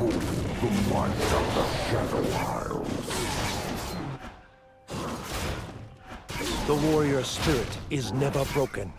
The might of the Shadow Isles. The warrior spirit is never broken.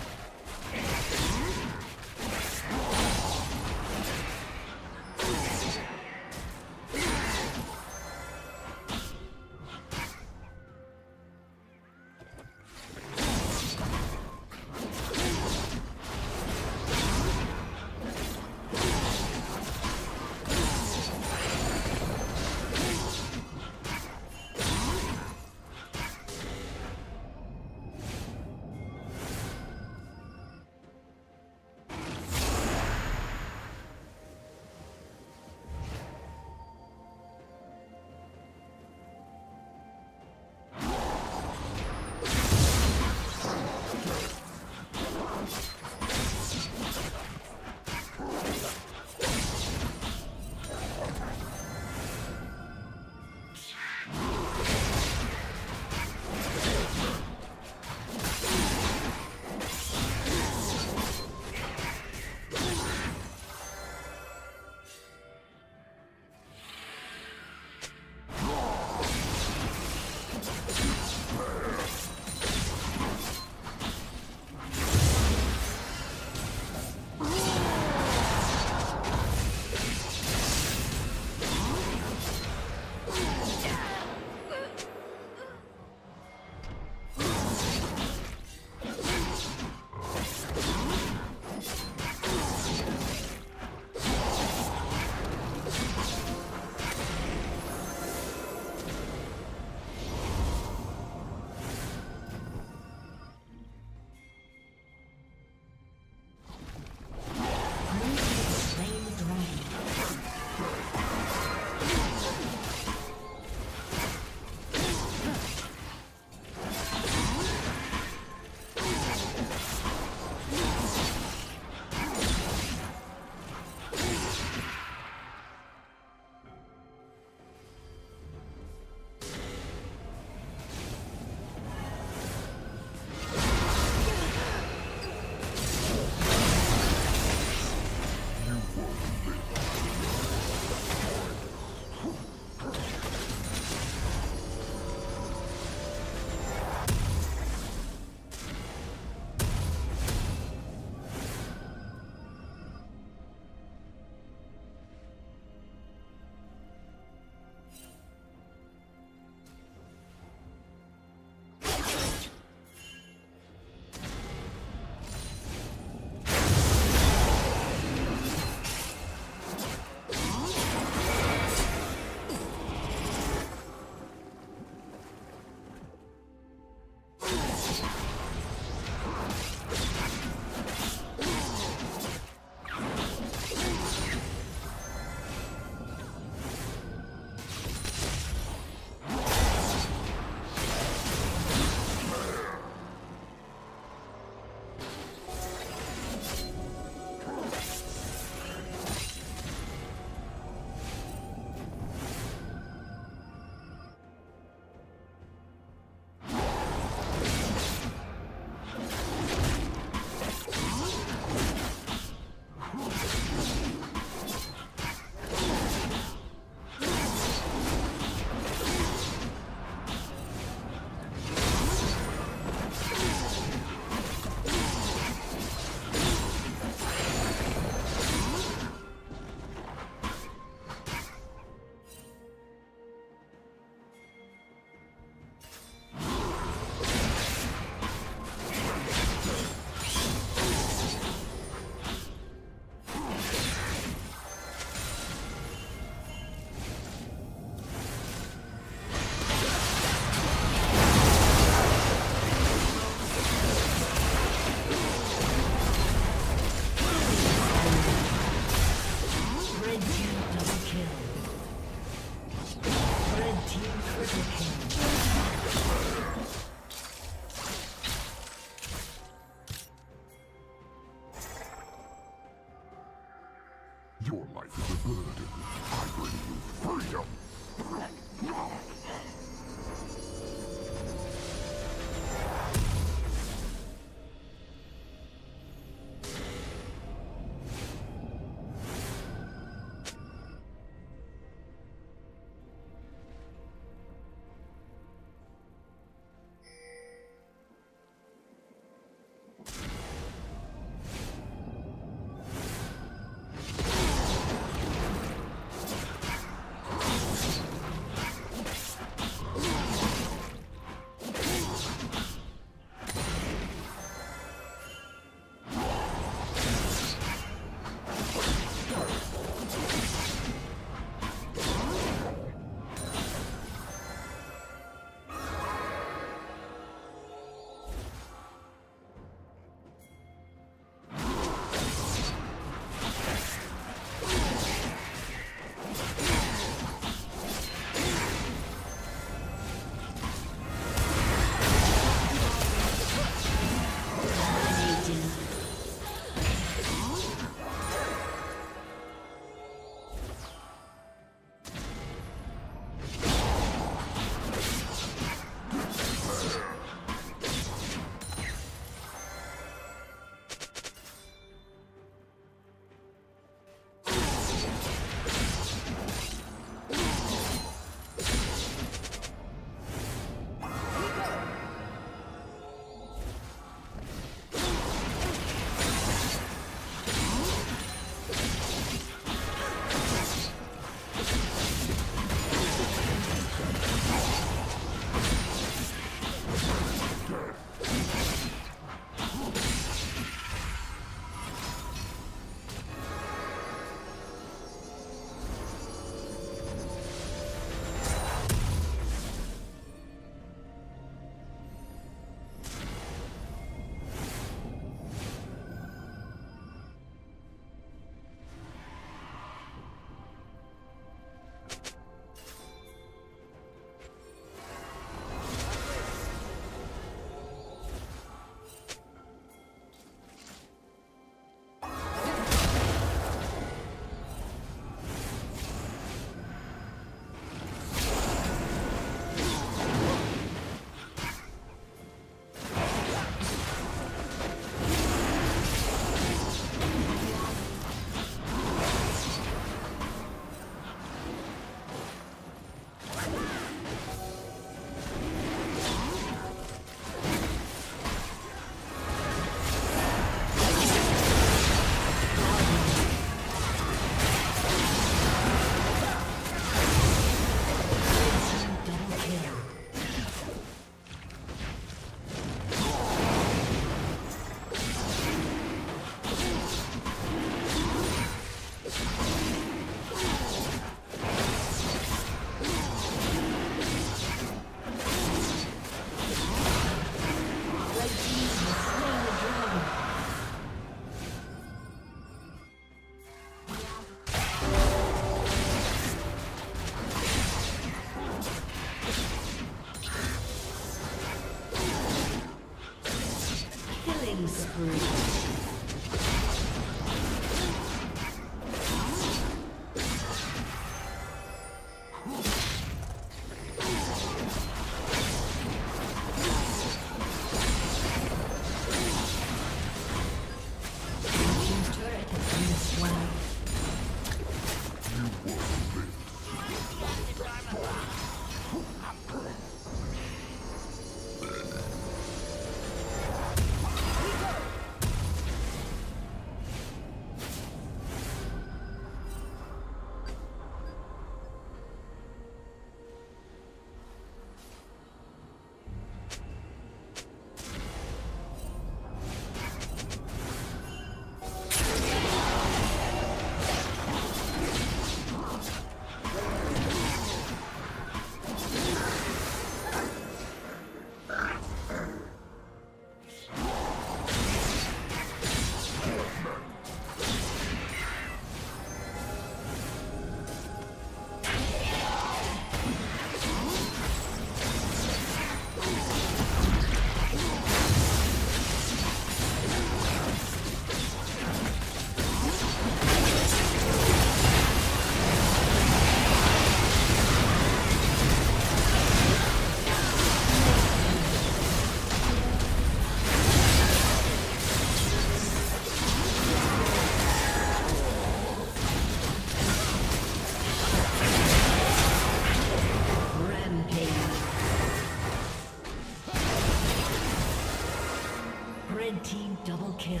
Team double kill.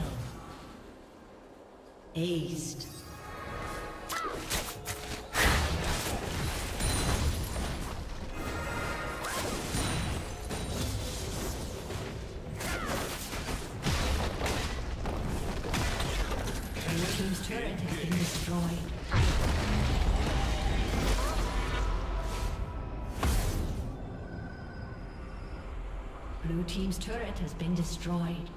Aced. Blue Team's turret has been destroyed.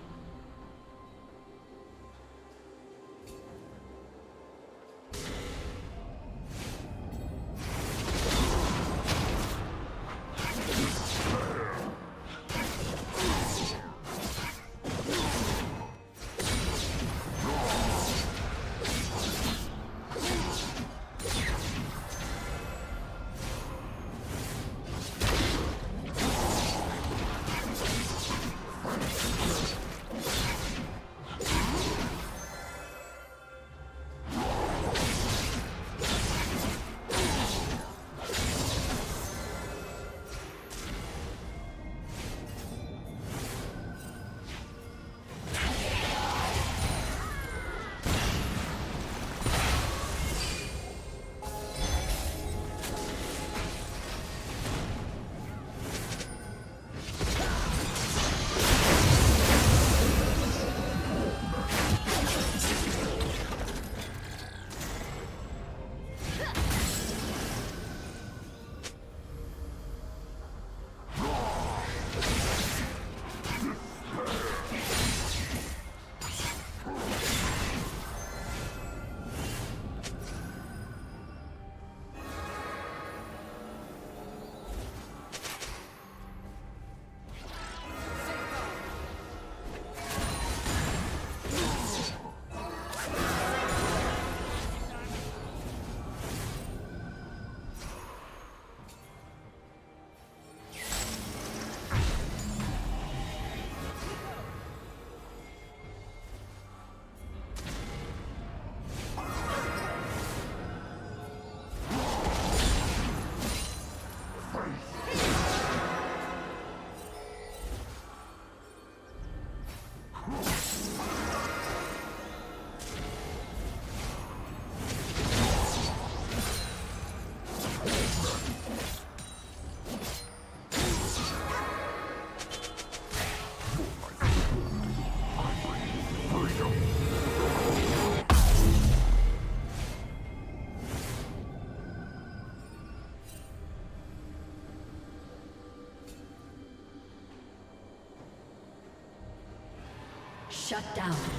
Shut down.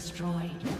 Destroyed.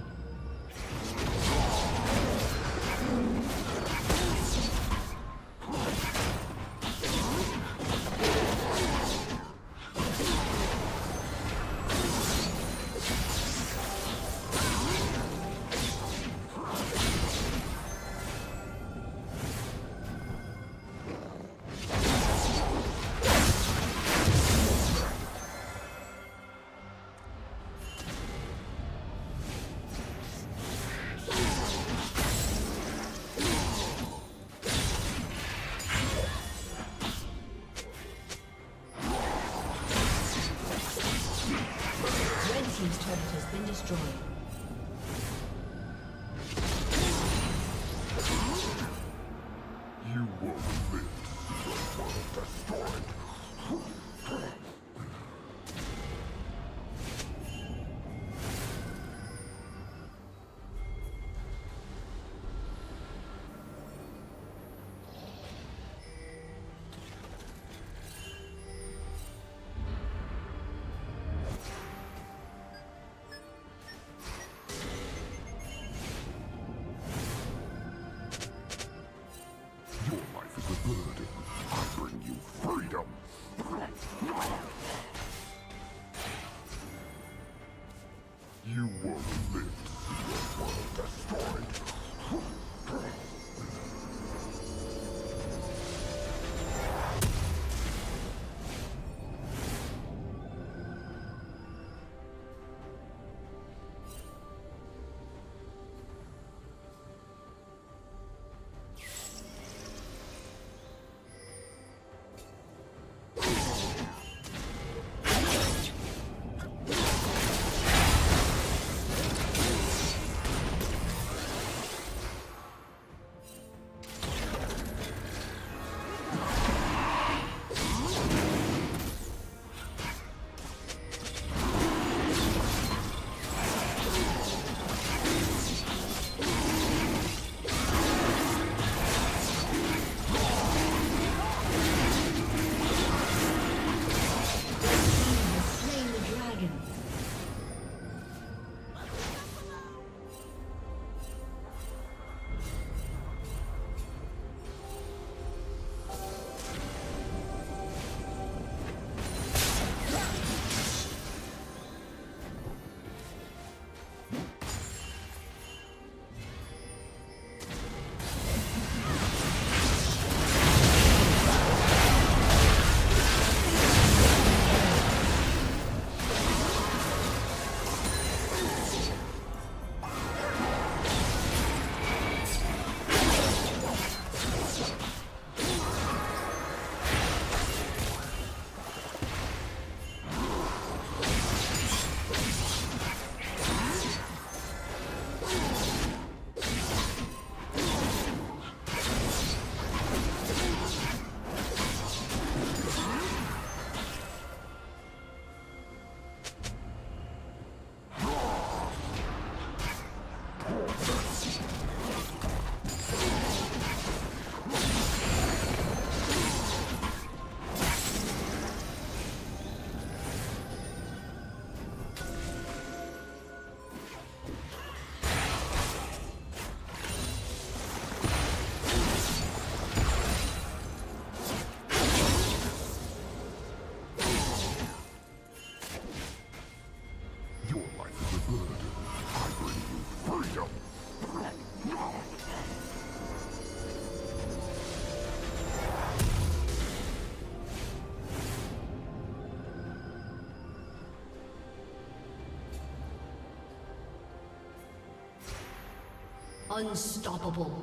Unstoppable.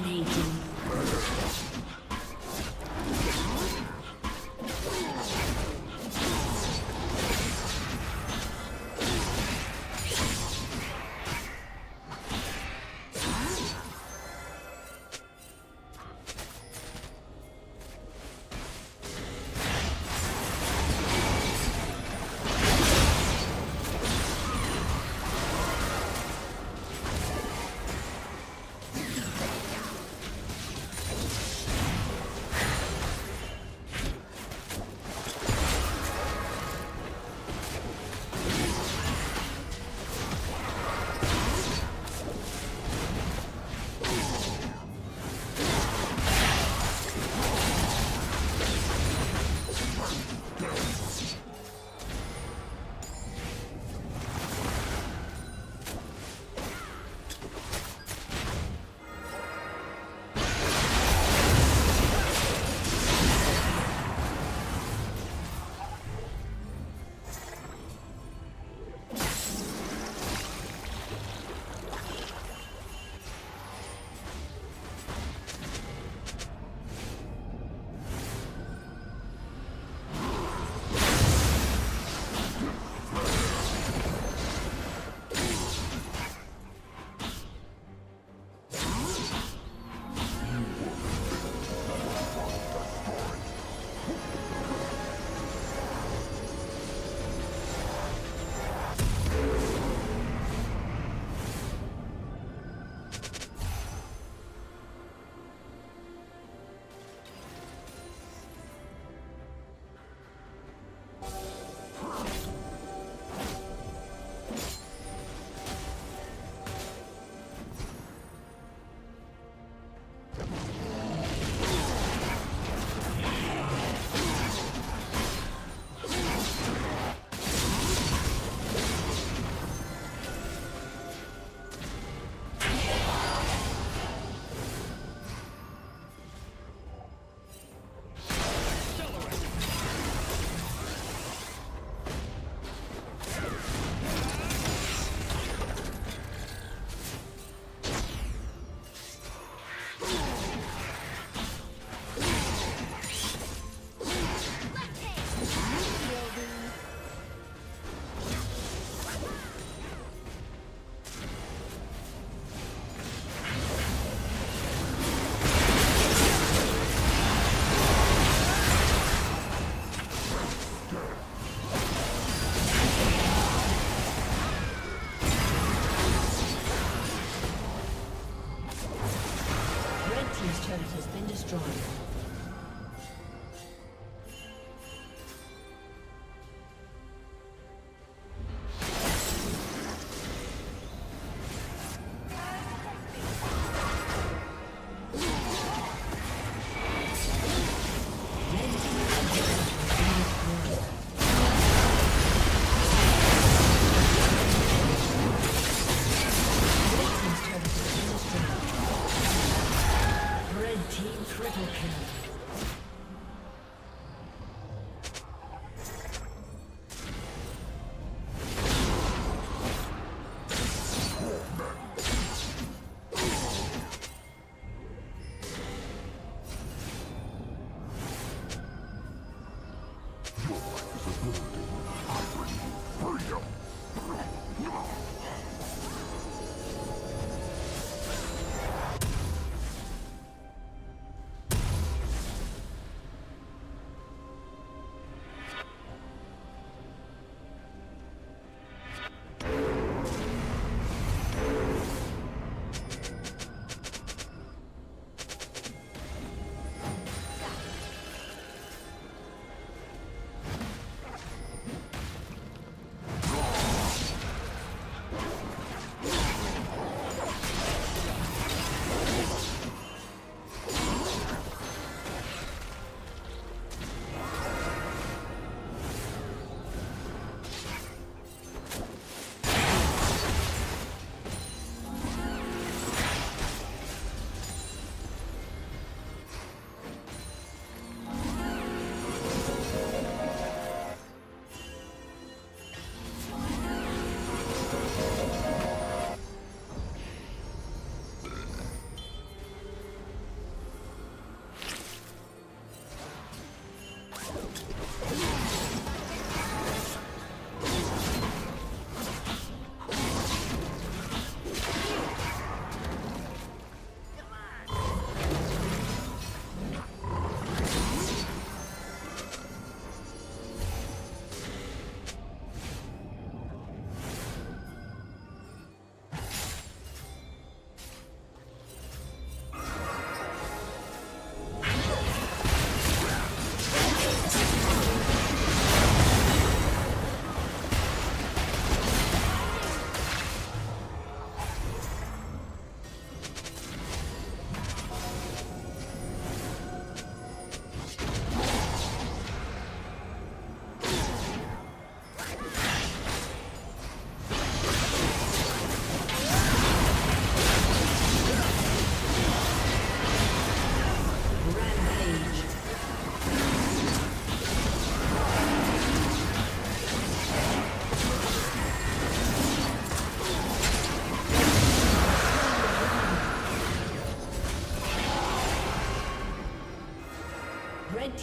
Dominating.